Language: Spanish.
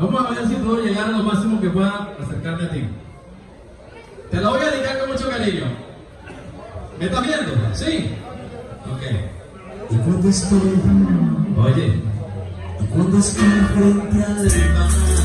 Vamos a ver si puedo llegar a lo máximo que pueda acercarme a ti. Te la voy a dedicar con mucho cariño. ¿Me estás viendo? ¿Sí? Ok. Y cuándo estoy... Oye. Y cuándo estoy frente al mar...